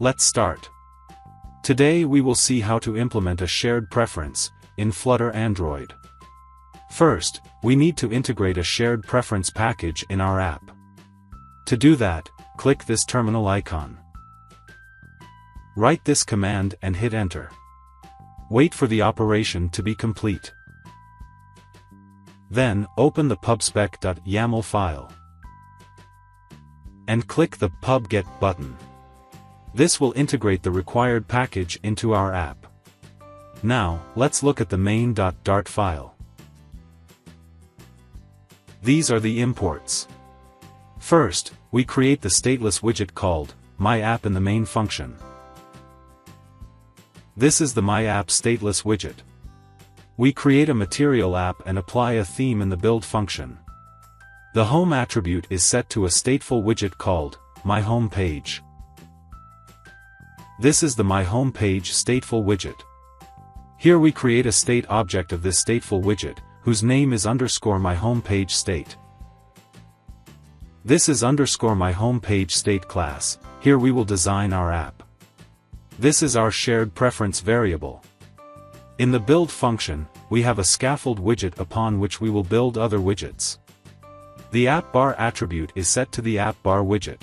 Let's start. Today we will see how to implement a shared preference in Flutter Android. First, we need to integrate a shared preference package in our app. To do that, click this terminal icon. Write this command and hit enter. Wait for the operation to be complete. Then, open the pubspec.yaml file. And click the pub-get button. This will integrate the required package into our app. Now, let's look at the main.dart file. These are the imports. First, we create the stateless widget called myApp in the main function. This is the myApp stateless widget. We create a material app and apply a theme in the build function. The home attribute is set to a stateful widget called My Home Page. This is the My Home Page stateful widget. Here we create a state object of this stateful widget, whose name is underscore My Home Page state. This is underscore My Home Page state class, here we will design our app. This is our shared preference variable. In the build function, we have a scaffold widget upon which we will build other widgets. The app bar attribute is set to the app bar widget.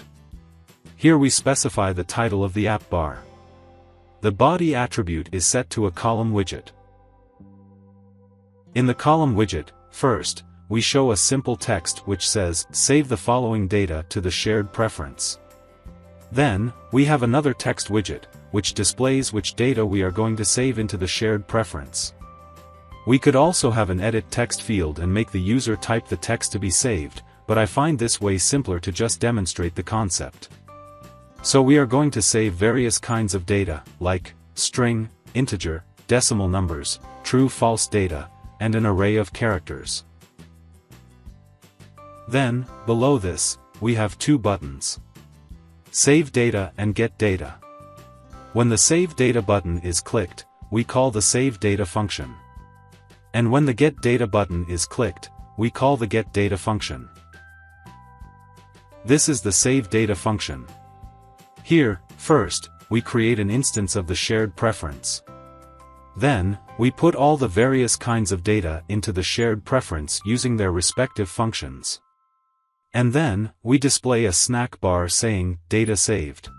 Here we specify the title of the app bar. The body attribute is set to a column widget. In the column widget, first, we show a simple text which says, save the following data to the shared preference. Then, we have another text widget, which displays which data we are going to save into the shared preference. We could also have an edit text field and make the user type the text to be saved, but I find this way simpler to just demonstrate the concept. So we are going to save various kinds of data, like, string, integer, decimal numbers, true-false data, and an array of characters. Then, below this, we have two buttons. Save data and get data. When the Save Data button is clicked, we call the Save Data function. And when the Get Data button is clicked, we call the Get Data function. This is the Save Data function. Here, first, we create an instance of the shared preference. Then, we put all the various kinds of data into the shared preference using their respective functions. And then, we display a snack bar saying, Data Saved.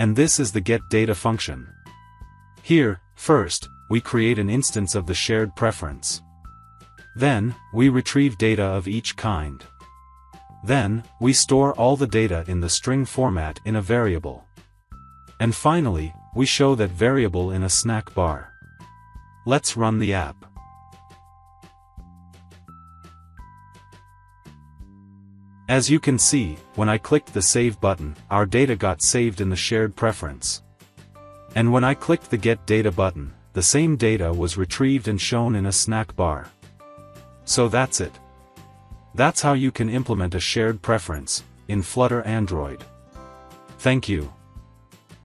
And this is the getData function. Here, first, we create an instance of the shared preference. Then, we retrieve data of each kind. Then, we store all the data in the string format in a variable. And finally, we show that variable in a snack bar. Let's run the app. As you can see, when I clicked the Save button, our data got saved in the shared preference. And when I clicked the Get Data button, the same data was retrieved and shown in a snack bar. So that's it. That's how you can implement a shared preference, in Flutter Android. Thank you.